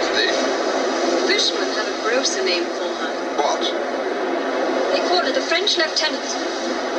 trusty. The had a grosser name for her. What? They call her the French Lieutenant.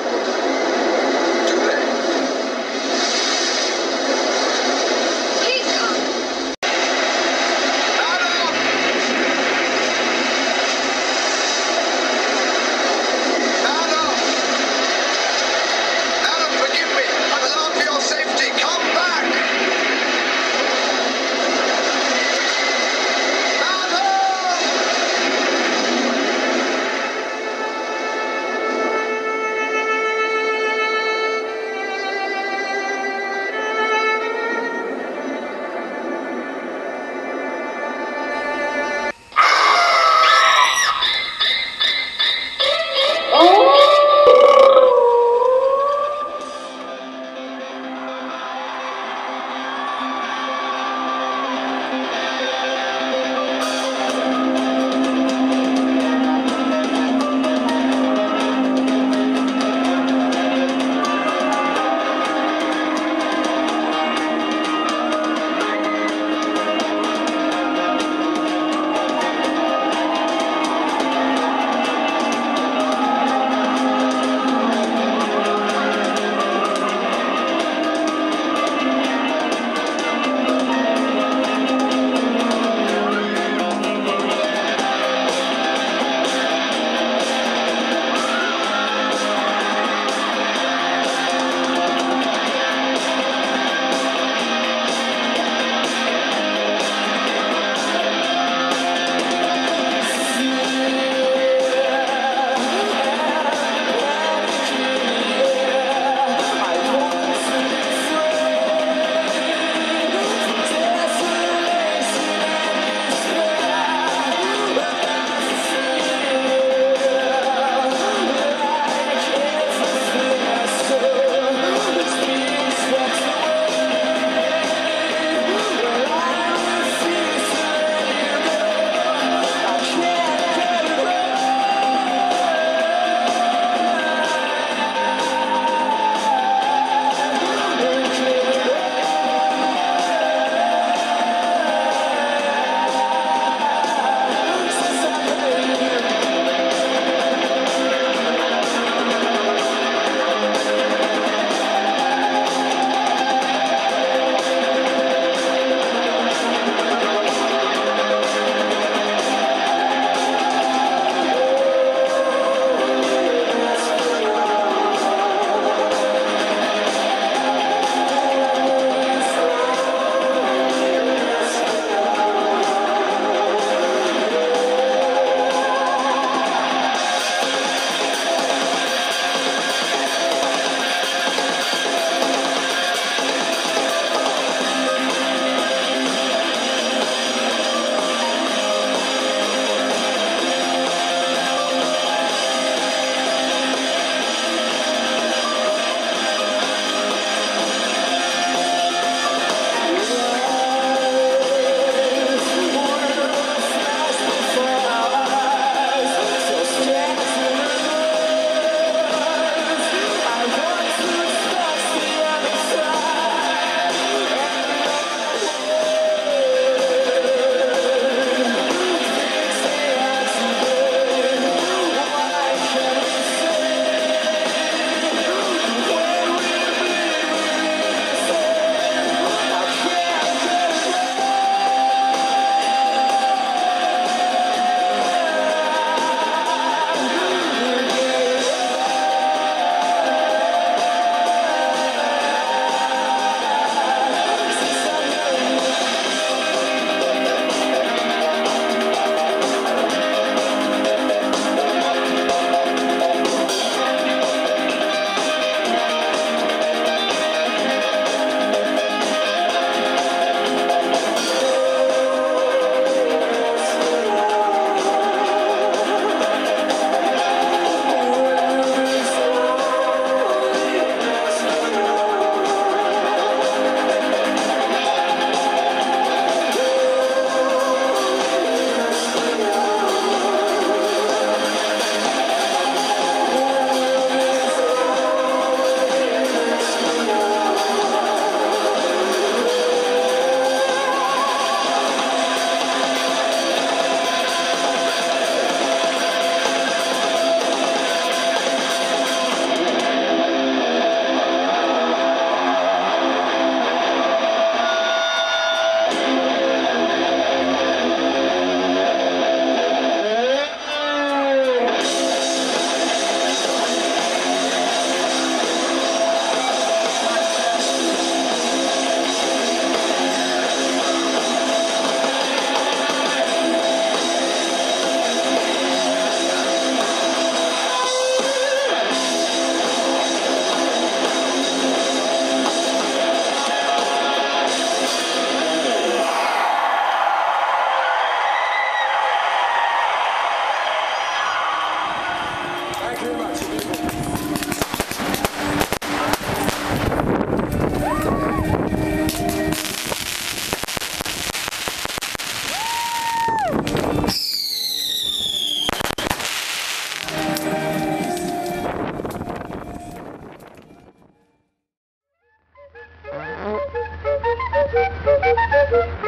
Thank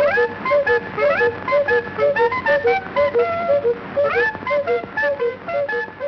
you.